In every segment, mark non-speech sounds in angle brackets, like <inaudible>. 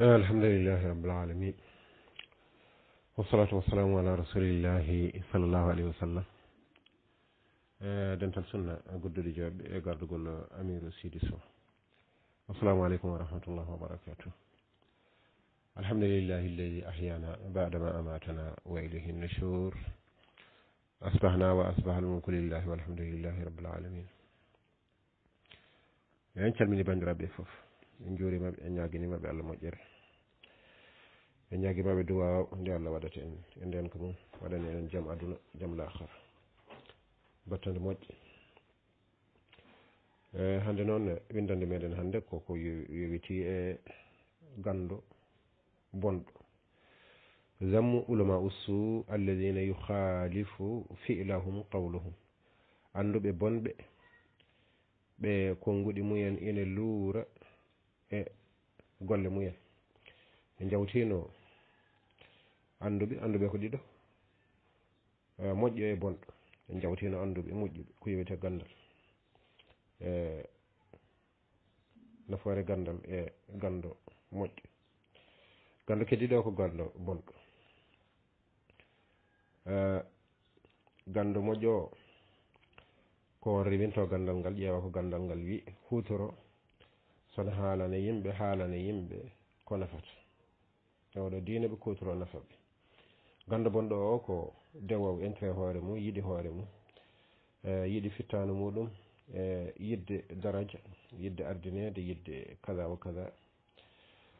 الحمد لله رب العالمين. والصلاة والسلام على رسول الله صلى الله عليه وسلم. آه، دنت السنة قد رجاب قد قل أمير السيدس السلام عليكم ورحمة الله وبركاته. الحمد لله الذي أحيانا بعدما أماتنا وإليه النشور. أصبحنا وأصبح الملك لله والحمد لله رب العالمين. يعني كلمني بند ربي en juurimaɓe en ñaguinimaɓe allah moƴƴere. En ñaguimaɓe duwaw nde allah waɗata en e nden ko mum waɗani enen jaam aduna jaam lahara battande moƴƴe. E, hannde noon windande meɗen hannde koko yowiti e gando bonɗo. Zammu ulama ussu alladina yukhalifu filahum qawluhum. Annduɓe bonɓe ɓe konnguɗi mumen ina luura e golle mumen. Ɓe jawtino annduɓe annduɓe ko ɗiɗo e moƴƴo e bonɗo. Ɓe jawtino annduɓe e moƴƴuɓe ko yewete gandal e nafoore gandal e gando moƴƴo. Gando keddiɗo ko gando bonɗo. E gando moƴƴo o ko on rewinto ganndal ngal ƴeewa ko gandal ngal wi hutoro sono haalana yimɓe haalana yimɓe ko nafata. E oɗo diina ɓe kotoro nafaɓe ganda bonɗo o ko dewow intérêt hoore mum yiɗi hoore mum. E yiɗi fittanu muɗum e yidde daraja yidde ardinede yidde kaza wa kaza.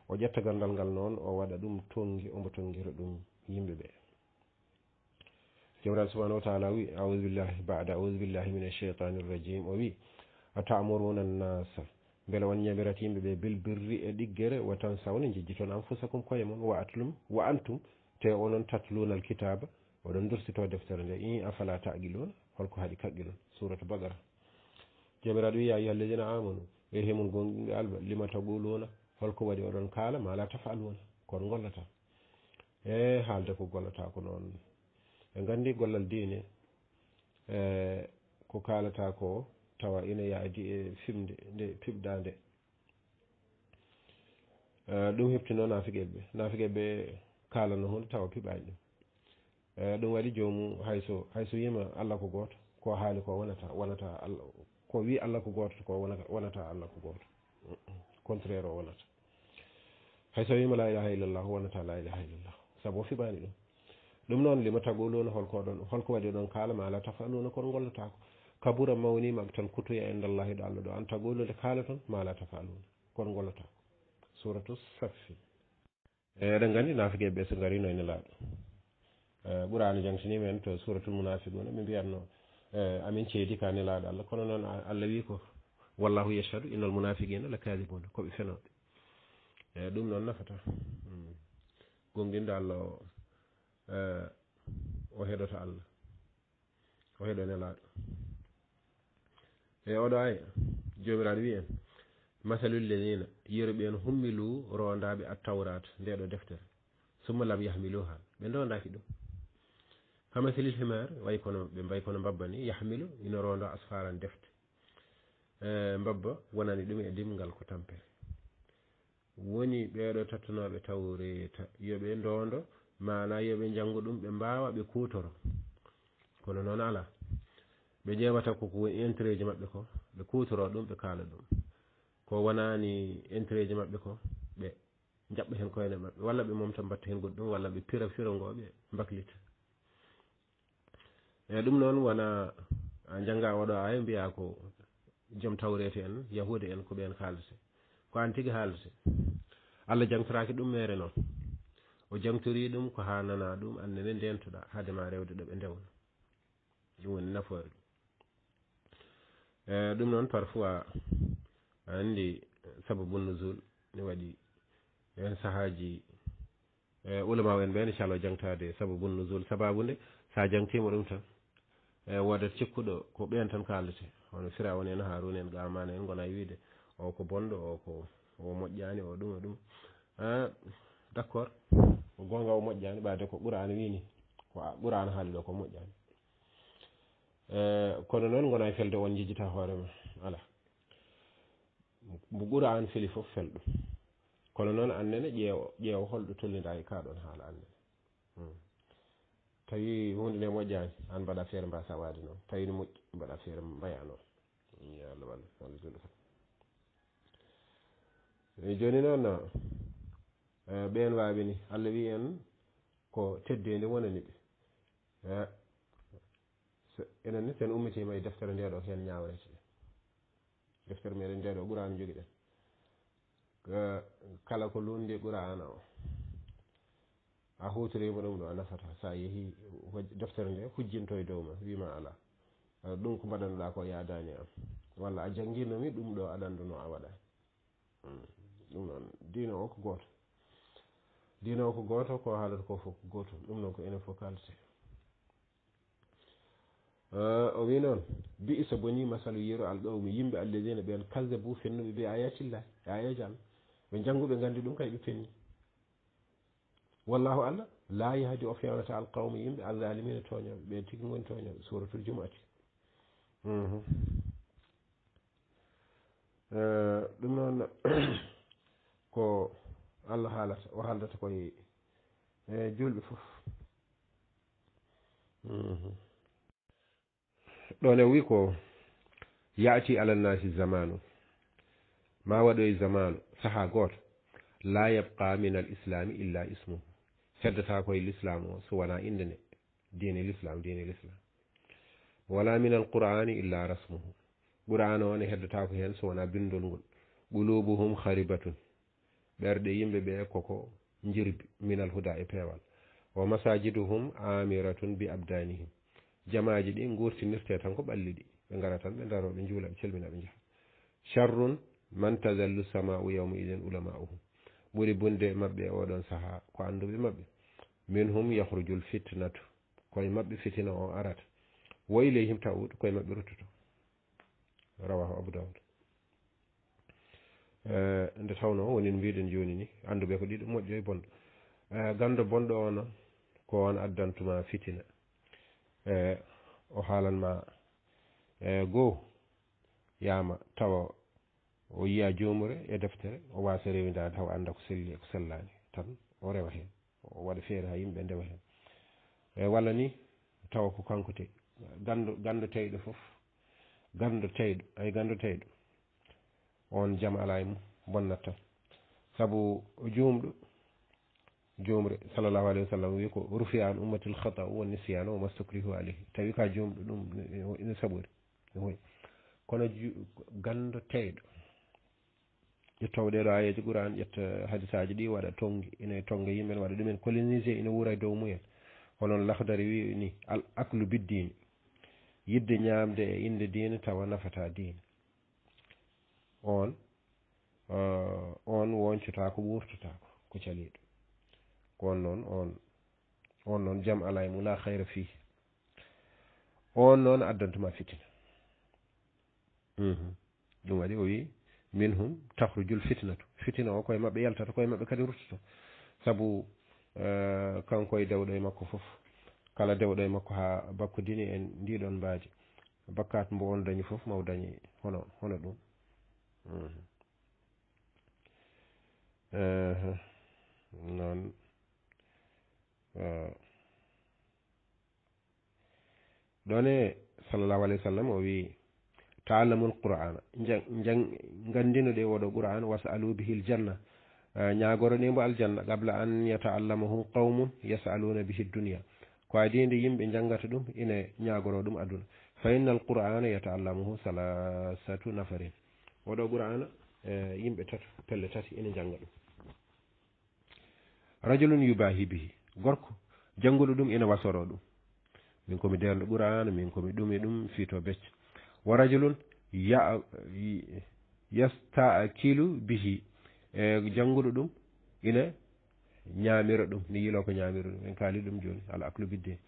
O ƴetta gandal ngal noon o waɗa ɗum tongi omo tongira ɗum yimɓe ɓe. Jomiraɗo subahanahu wa taala wi audu billahi bada audu billahi min alcheitani irrajim o wi atamuruna annasa mbele won ñamirata yimɓe ɓe bil birri e ɗiggere wa tan sawne jejji jejjitoon anfusakum koye mon wa atlum wa antum te onon tatlunal kitaba oɗon dursito deftere nde. I afala taqilun holko haaɗi kaqqilon suratu bagara jamiraɗo wiya ayuha alladina amanu e hemum gonɗinɓe alba lima taquluna holko waɗi oɗon kaala ma la tafaluna kon gollata e haalde ko gollata ko noon. Ɓe gandi gollal diine e, ko kalata ko tawa ina yaadi e fimde nde piɓɗa nde ɗum heftino nafiqeɓe nafiqeɓe kalano hunde tawa piɓani ɗum e ɗum waɗi jomum hayso hayso wima allah ko goto ko haali ko wonata wonata ko wi allah ko goto ko wonata allah ko goto. Contraire o wonata hayso wima la ilaha illallah wonata la ilaha illallah. Saabu o fiɓani ɗum ɗum noon lima tagoluna holko ɗon holko waɗi ɗon kalama ala tafaluna kono gollatako kabura mawnimam tan kutoya e ndallahi ɗo allah ɗo. An tagolude kaala toon malata faalude kono golata suratu saffi. E, eɗen gandi nafigue ɓe so garino ene laaɓa e, ɓuurani jangtinima en to suratul munafiquna ɓe mbiyatno e, amin ceedi ka nelaɗo allah. Kono noon allah wi ko wallahu yachhadu innal munafiqina la kadibuna koɓe fenoɓe eyi ɗum noon nafata. Hmm. Gonɗinɗo allah o o heɗoto allah. O heɗo nelaɗo e oɗo ay jomiraɗo wi en masalul ledina yeruɓe en hummilu rondaɓe attawrat ndeɗo deftere. Summa lam yahmiluha ɓe ndondaki ɗum. Hamasilil himar way kono ɓe mbay kono mbabba ni yahmilu ina rondo asfaran defte. E mbabba wonani ɗum e dimgal ko tampere. Woni ɓeɗo tattanoɓe tawreta yoɓe ndondo mana yoɓe janggo ɗum ɓe mbawa ɓe kutoro kono noon ala ɓe ƴewata koko woni intérêt ji maɓɓe ko ɓe kutoro ɗum ɓe kaala ɗum. Ko wonani intérêt ji maɓɓe ko ɓe jaɓɓa hen koyne maɓɓe walla ɓe momta mbatta hen goɗɗum walla ɓe pira firogoɓe mbaklita. Eyi ɗum noon wona jangga oɗo aya mbiya ko joom tawrete en yahude en ko ɓen kaalete ko an tigui haalete allah jangtoraki ɗum mere noon. O jangtori ɗum ko ha nana ɗum annene ndentoɗa haadema rewde ɗo ɓe ndewna. Ɗum woni nafoore. Ɗum noon parfois andi sababu nousul ne waɗi en sahaji e ulama en ɓe inchallah jangtade sababu nousul sababu nde sa jangtima ɗum tan. E wodat cikkuɗo ko ɓen tan kaldete hono firawon en haruna en gamana en gona wiide. O ko bonɗo o ko o moƴƴani o ɗum o ɗum. D' accord gonga o moƴƴani ɓade ko ɓuurani wini. Ko ɓurano haali ɗo ko moƴƴani. e Eh, kono noon gona e felde on jejjita hoorema ala mbo ɓura an feli fof felɗum kono noon annene ƴeewa ƴeewa holɗo tolnida e kaɗon haala annene. Hmm. Tawi hunde nde moƴƴani an mbaɗa feere mbasa waade noon. Tawi ne moƴƴi mbaɗa feere mbaya noon. Yo allah walla allah joɗo tan e joni noon eh, ɓen waawini allah wi en ko teddede wonani ɓe eh, enen ni sen ummitima e deftere nde ɗo hen ñawnete deftere meɗen nde ɗo ɓuurani jogui ɗen kala ko lundi ɓuurana o a hutorima ɗum ɗo a nafata sa yeehi deftere nde hujjinto e dow ma wima ala ɗum ko mbaɗanoɗa ko yadani am walla a jangguinomi ɗum ɗo aɗa anduno a waɗani hmm. ɗum noon diina o ko gooto diina o ko gooto ko haalata ko fof ko gootum ɗum noon ko enen fof kaldete Ah, o wi noon bi bi'isa boni masalu yeru alqawmi yimɓe alladina ɓen kalde bo fennuɓe ɓe ayatillahi e ayaji allah. Ɓe jannguɓe nganndi ɗum kay ɓe penni wallahu allah la yahdi o fewnata alqawmi yimɓe alzalimina toñoɓe ɓen tigi goni toñoɓe suratul jumuati. Mhm. Eh, ɗum noon <coughs> ko allah haalata o haaldata koye e, julɓe fof. Mhm. ɗon e wi ko yaati alannasi zamanu ma waɗoye zamanu saha gooto. La yabqa min al islami illa ismu heddata koye l'islam o so wona inde nde dine l'islam dine l'islam wala min al qur'ani illa rasmuhu. Qur'an o ne heddata ko hen so wona bindol ngol. Qulubuhum haribatun ɓerɗe yimɓe ɓe koko jirbi minal huda e peewal. Wa masajiduhum amiratun bi abdanihim jamaji ɗi gurtinirte tan ko ɓalli ɗi. Ɓe gara tan ɓe daro ɓe juula ɓe celmina ɓe jaha charrun man tazallu samau yawma idin ulamauhum. Ɓuri bunde maɓɓe oɗon saaha ko anduɓe maɓɓe. Min hum yahrujul fitnatu. Koye maɓɓe fitina o arata wo ileyhim tawuɗo koye maɓɓe ruttuto. Rawahu abou daoud Eh, nde tawno woni no mbiɗen joni ni anduɓe ko ɗiɗo moƴƴo e bonɗo. Eh, gando bonɗo o noon ko on addantuma fitina e o haalanma e goo yaama tawa o yiya joomore e deftere o wasa rewidade haw anda ko selli e ko sellani tan o rewa hen o waɗa feere ha yimɓe ndewa hen e walla ni tawa ko kanko tey gando gando teyɗo foof gando teyɗo ay gando teyɗo on jaam ala e mum bonnat tan. Saabu jumɗo jomre sallllahu alayhi wa sallam wi ko rufi an ummatil khata wa nisyan wa mastukrihu alayhi. Tawi ka jomɗo ɗum ene saɓori hoy kono gando teyɗo ƴettowo ɗeɗo ayeji ɓuran ƴetta hadisaji ɗi waɗa tongi ina tonga yimɓen waɗa ɗumen colonisé ina wuura e dow mumen. Honon lahdari wi ni al aclu biddini yidde ñamde e inde diina tawa nafata diina on uh, on woncotako ɓurtotako ko caliɗo ko on noon on on noon jaam ala e mum la hayra fi on noon addantuma fitina. Mhm. Ɗum waɗi o wi min hum tahrujul fitnatu. Fitina o koye maɓɓe yaltata koye maɓɓe kadi ruttata. Sabu eh, kanko e dewɗo e makko fof kala dewɗo e makko ha bakkudini en ndiɗon mbaaji. Bakkat mbo on dañi fof maw dañi hono hono ɗum. Mhm. Eh, noon. Eh. ɗone sallllahu alayhi wa sallam o wi taalamu l qur'ana gandino ɗe woɗo qur'an wasalu bihi l janna eh, ñagoro aljanna qabla an yataallamahum qawmum yasaluna bihi dunia ko adinde yimɓe janggata ɗum ine ñagoro ɗum aduna. Fa inna al qur'ana yataallamahu salasatu nafarin. Oɗo qur'ana eh, yimɓe tato pelle tati ine janga ɗum. Rajulun yubahi bihi. gorko jannguɗo ɗum ina wasoro ɗum. Min komi deyanɗo ɓurana min komi ɗumi ɗum fiito becce. Wa rajulun ya yastakilu bihi. E jannguɗo ɗum ina ñaamira ɗum ni yilo ko ñaamira ɗum en kaali ɗum jooni ala aklu bidde.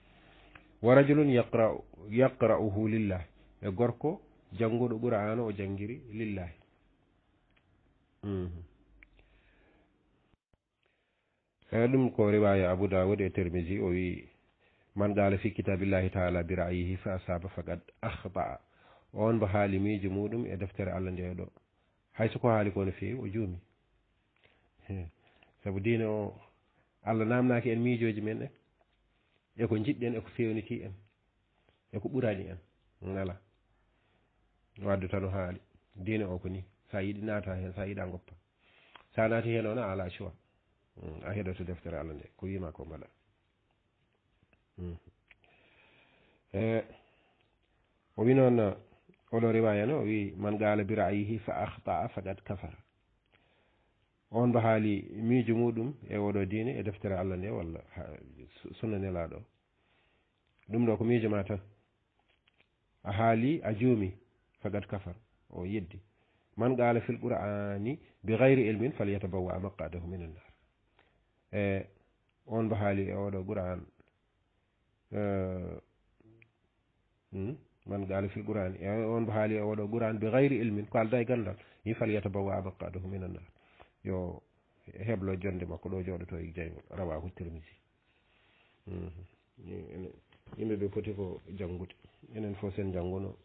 Wa rajulun yaqra'u yaqra'uhu lillah. E gorko jannguɗo ɓurana o janngiri lillahi eyi ɗum ko riwaya abou daoud e termisi o wi man ɗala fi kitabillahi taala bi rayihi fa asaba faqad ahba'a on mbo haali miijo muɗum e deftere allah ndeɗo haysoko haali ko no fewi o juumi. Eh, sabu diine o allah namnaki en miijoji men ɗen eko jiɗɗen eko fewniti en eko e e ɓurani en ala wadde tan o haali. Diine o ko ni sa yiɗi naata hen sa yiɗa goppa sa naati hen on a ala choix. Mm, a heɗoto deftere allah nde ko wima ko mbaɗa. Mm. E o wi noon oɗo riwaya no o wi man gaala bi rayihi fa ahtaa faqad kafara. On mbo haali miijo muɗum e oɗo diine e deftere allah nde walla sunna nelaɗo ɗum ɗo ko miijo ma tan. A haali a juumi faqad kafar o yeddi. Man gaala fil qur'ani bi gayri ilmin falyatabawa maqadahu min annar e on mbo haali e oɗo qouran hmm? man gaala fil qouran e on mbo haali e oɗo qouran bi gayri ilmin ko alda e gandal yi falyata bawa min annar yo heblo jonde makko ɗo jooɗoto e jaygol rawahu tirmisi. Hmm. Yimɓe ɓe poti ko janngude. Enen fof sen jannguno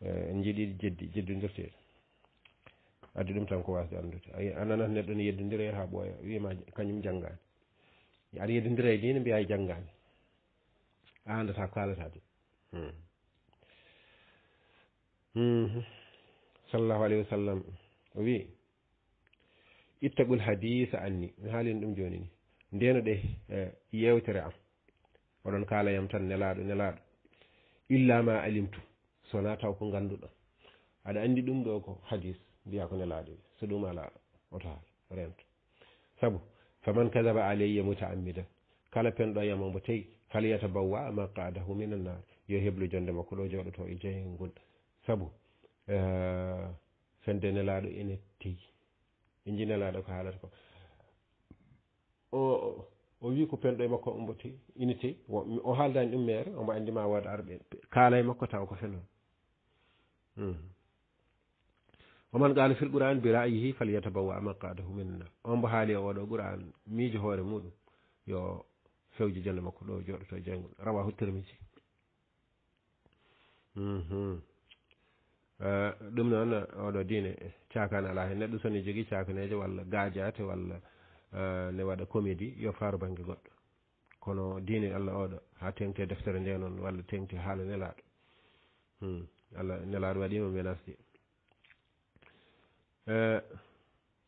e, en jiɗiɗi jeddi jeddindirteɗe addi ɗum tan ko wasde anndude. A ananas neɗɗo ne yeddidiri ha ɓooya wima kañum janngani aɗa yeedodira e ni ne mbiya e janggani a andata ko haalata de hmm. hmm. sallllahu alayhi wa sallam. O wi ittagol hadisa anni. Mi haalino ɗum joni ni. Ndeno ndenoɗe e, yewtere am. Oɗon kaalayam tan nelaɗo nelaɗo illa ma alimtu. Sona taw ko ngannduɗon aɗa andi ɗum ɗo ko hadis mbiya ko nelaɗo so ɗum ala oto haal rento. Sabu faman kadaba alayya mutaammidan. Kala penɗo yama mbo tawi falyata bawwa maqadahu min annar yo heblu jonde makko ɗo jooɗoto e jeyel ngol saabu eh, fende nelaɗo ene teyi inji nelaɗo ko haalata ko. O o wi ko penɗo e makko ombo te ine teyi o haaldani ɗum maire omo andima wooda arɓe kaala e makko taw ko fenon hmm. oman qala fil qouran bi ra'yihi falyatabawa maqadahu minna. On mbo haali e oɗo qouran miijo hoore muɗum yo fewji janna makko ɗo joɗoto e jangol rawahu tirmiji mhm. eh, ɗum noon oɗo diine cakane ala hen neɗɗo soni jogui cakaneje walla gajate walla eh, ne waɗa comédie yo faaru banggue goɗɗo. Kono diine allah oɗo ha tengte deftere nde noon walla tengte haala nelaɗo hmm. allah nelaɗo waɗima menasde Eh,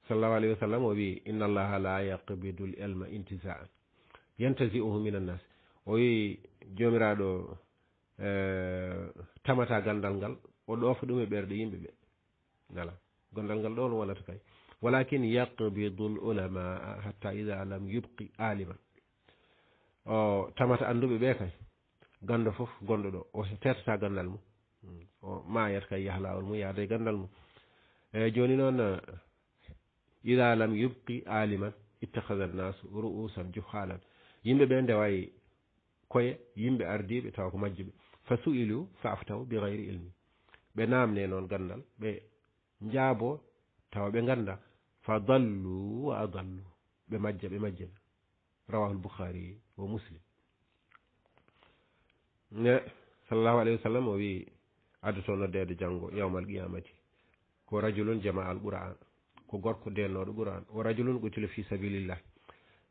sallallahu alayhi wa sallam o wi inna allaha la yaqbidu l ilma intisaan yantasi uhu min annas o wi jomiraɗo eh, tamata gandal ngal o ɗoofa ɗum e ɓerɗe yimɓe ɓe. Ala gondal ngal ɗon wonata kay. Walakin yaqbidu l ulama hatta ida lam yubqi aliman o tamata annduɓe ɓe kay gando fof gonɗo ɗo. O tettata gandal mum. Hmm. O mayata kay yaha lawol mum yaada e gandal mum. Eh, eyyi joni noon eh, ida lam yubqi aliman ittahada annasu ru'usan juhalan yimɓe ɓe ndewayi koye yimɓe ardiɓe tawa ko majjuɓe. Fa su'ilu fa aftaw bi gayri ilmi. Ɓe namne noon gandal ɓe jaabo tawa ɓe ganda fa dallu wa adallu ɓe majja ɓe majjana rawahul bouhari wo muslim. Ne sallllahu alayhi wa sallam o wi addoto noddede janngo yawmal qiyamati ko rajulun jama al qouran ko gorko dennoɗo qouran o rajulun qutila fi sabilillah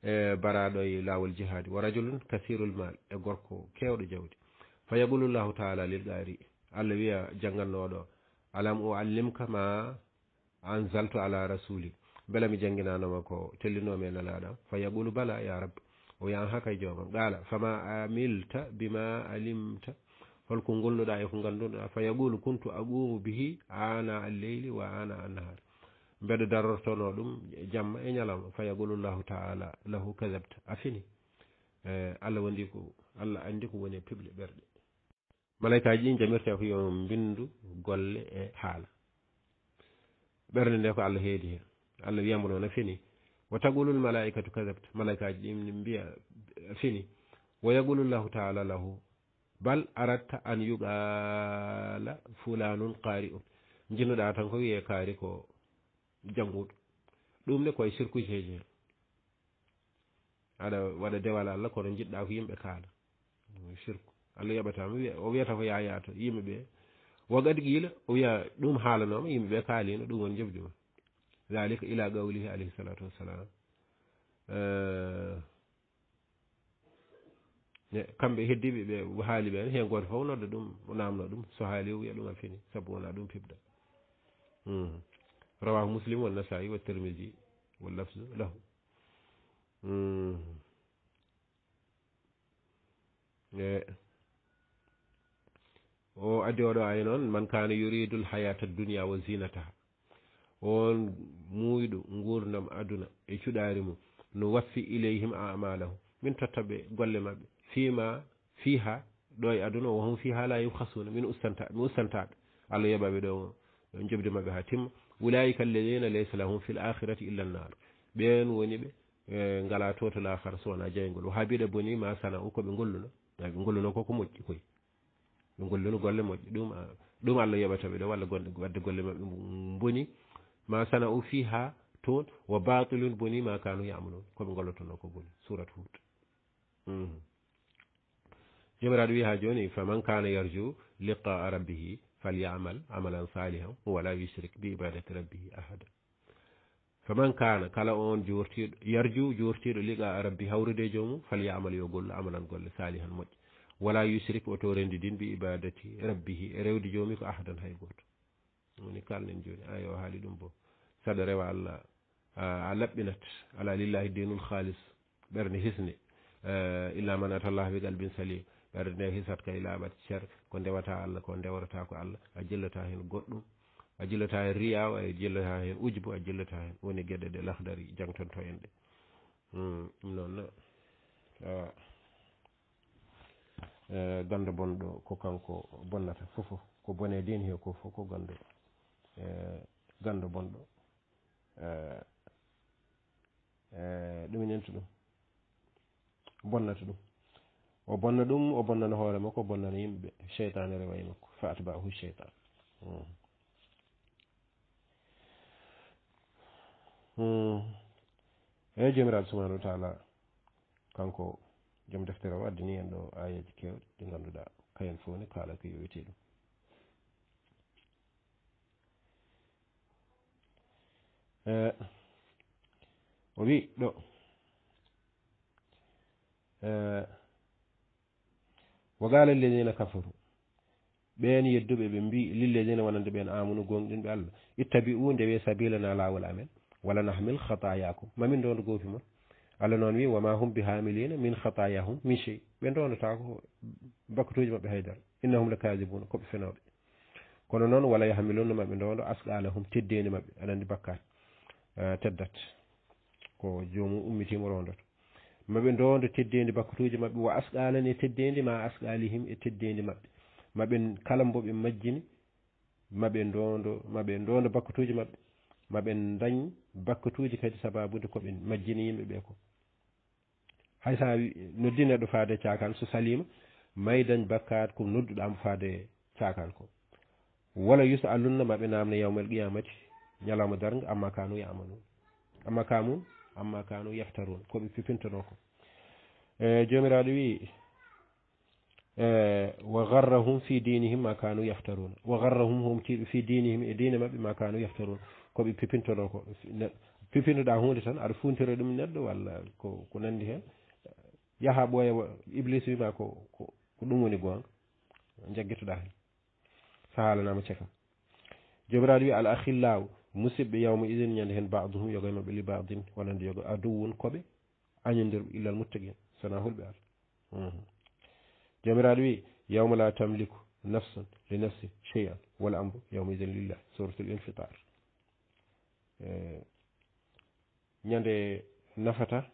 e baraɗo e lawol jihadi wa rajulun kasirul mal e gorko kewɗo jawdi. Fa yaqulullahu taala lil qari allah wiya janggannoɗo alam o allimka ma anzaltu ala rasuli? Beela mi jangginanoma ko tellinomi e nanaɗam fa yaqulu bala ya rab o wiya an haka e jomam qala fama amilta bima alimta? holko golnoɗa e ko ganduɗa fa yaqulu kuntu aqumu bihi ana alleyli wa ana annahar. Mbeɗa darortono ɗum e jamma e ñalawma fa yaqulu llahu taala lahu kadabta a fini. E, allah wondi ko allah andi ko woni e piɓle ɓerɗe. Malaikaji ɗin jamirte ko yo mbindu golle e haala. Ɓernde nde ko allah heedi hen. Allah wiyamo noon a fini. Wa taqulul malaikatu kadabta malaikaji ɗin mbiya fini. Wa yaqulu llahu taala lahu bal aratta an yuqala fulanun qaari un jinnuɗa tan ko wiye kaari ko jannguɗo ɗum ne koye circuit heji hen aɗa waɗa dewal allah kono jiɗɗa ko yimɓe kaala. Cirque allah wiya o wiyata yimɓe. Ɓe wo gadi qiila o wiya ɗum haalanoma yimɓe ɓe kaalino ɗum woni jobdi ma. Dalika ila qawlihi alayhi salatu wassalam kamɓe heddiɓe ɓe haali ɓen hen goto fof nodda ɗum namno ɗum so haali o wiya e ɗum a fini saabu wona ɗum fibda. Hmm. Rawahu muslim wa nasai wa termisi wa lafse lahu. Hmm. E. O addi oɗo ay noon man kana yuridu l hayata dunia wa zinataha on muyɗo gurdam aduna e cuɗari mum no waffi ileyhim amalahu min totta ɓe golle maɓɓe. fima fiha ɗo e aduna wo hum fiha la yubhasuna min ustanta mi ustantaɓe allah yoɓaɓe ɗo ɗon jobdi mabɓe ha timma. Ulaika alladina laysa lahum fi l akhirati illa nnar ɓen woni ɓe e, ngala toto lahara so wona jeyngol. Wo haabiɗe boni ma sana u koɓe golluno ɓe golluno koko moƴƴi koy ɓe golluno golle moƴƴi. Ɗum ɗum allah yoɓataɓe ɗo walla gonɗe wadde golle mabɓe boni. Ma sana u fi ha toon wa batilun boni ma kanu yamalun. Koɓe gollotono ko boni. Surat hud. Mhm. Jomiraɗo wi ha joni faman kana yarju liqaa rabbihi falyamal amalan salihan wala yushrik bi ibadati rabbihi ahada faman kana kala on jortiɗo yarju jortiɗo liqa rabbi hawrude jomum falyamal yo gollo amalan golle salihan moƴƴo wala yushrik oto rendidin bi ibadati rabbihi e rewde jomi ko ahadan hay goto woni kalnen joni ayo haali ɗum bo saɗa rewa allah a laɓɓinat ala lillahi dinul halis ɓerde hisne illa man atallah bi qalbin salim arde hisat kay e laaɓat ceer ko ndewata allah ko ndewrata ko allah a jillata hen goɗɗum a jillata hen riyaw a jillata hen ujbo a jillata hen woni gueɗe ɗe lahdari jangtonto en ɗe. Hmm, ɗum noon eh, gando bonɗo ko kanko bonnata fofo ko bone din he ko fof ko gando eh, gando bonɗo. Ɗuminen to ɗum e bonnata ɗum. O bonna ɗum o bonnana hoore makko o bonnana yimɓeɓe cheytane rewa e makko fa atbahu cheytan eyi jomiraɗo subahanahu wa taala kanko joom deftere o addani en ɗo ayeji kewɗe ɗi ganduɗa kayen fof ni kaala ko yowiti ɗum o wi ɗo wa qala alladina kafaru. Ɓen yedduɓe ɓe mbi lilledina wonande ɓen amunu gonɗinɓe allah. Ittabi'u ndewe sabilana lawol amen. Wala nahmil khatayakum mamin donda goofi mon? Allah noon wi wama hum bi hamilina min khatayahum min chey ɓe dondotako bakatuji mabɓe haydara. Innahum la kadibuna koɓe fenoɓe kono noon wala yahmilunna maɓe ndondo asqalahum teddeni mabɓe aɗa andi bakkat eh, teddat. Ko jomum ummitimo rondoto maɓe ndondo teddedi bakkatuji maɓɓe wa asqalani teddedi ma asqalihim e teddedi maɓɓe. Maɓe kala mboɓe majjini maɓe ndondo maɓe ndondo bakkatuji maɓɓe maɓe dañ bakkatuji kadi sababude koɓe majjini yimɓeɓe ko. Hay sa noddi neɗɗo faade cakal so salima may dañ bakkat ko nodduɗamo faade cakal ko. Wala yusa allunna maɓe namna yawmal qiyamati ñalawma darga amma kanu yamanu amma kamum amma kanu yaftarun koɓe fipintono ko. E jomiraɗo wi e wa garrahum fi dinihim ma kanu yaftaruna wa garrahum hum fi dinihim e dine mabɓe ma kanu yaftaruna koɓe pipintono ko. Pipintoɗa hunde tan aɗa funtiro ɗum neɗɗo walla ko ko nandi hen. Yaaha ɓooya iblis wima ko ko ɗum woni gonga jagguetoɗa hen. Sa haalanama cekam jomiraɗo wi al akhillahu musidɓe yawma idin ñande hen baduhum yogoye mabɓe li badin wonande yogo aduwun koɓe añodirɓe illal muttaqin sona hulɓe allah jomiraɗo wi yawma la tamliku nafsun li nafsin chey an wala amru yawma idin lillah suratul infitar e ñande nafata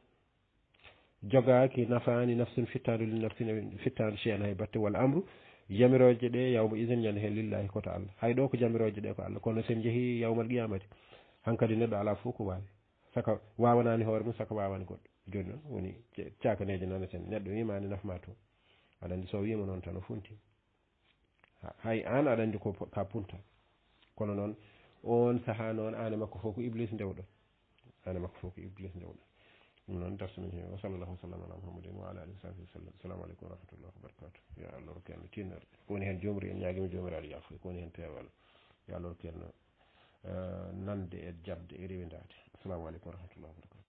jogaki nafani nafsun fittadu li nafsin fittadu chey an hay batte walla amru jamiroje ɗe yawma isin ñande hen lillahi koto allah. Hay ɗo ko jamiroje ɗe ko allah. Kono sen jeehi yawmal qiyamati. Hankkadi neɗɗo ala fof ko wawi. Saka wawanani hoore mum saka wawani goɗɗo. Joni noon woni cakaneje nanaten neɗɗo wimani nafma to. Aɗa andi so wima noon tan o funti hay an aɗa andi ko ka punta. Kono noon on saaha noon ane makko fof ko iblis ndewɗon. Ane makko fof ko iblis ndewɗon. ñu noonu dars nañu wa sallallahu wa sallam ala muhammadin wa ala alihi wa sahbihi sallam. Assalamu aleykum wa rahmatullahi wa barakatuh yo allor kenn tinna kowoni hen jomri en ñaguima jomiraɗo yaafo hen peewal yo allor kenn euh, nande e jabde e rewidade assalamu aleykum wa rahmatullahi wa barakatuh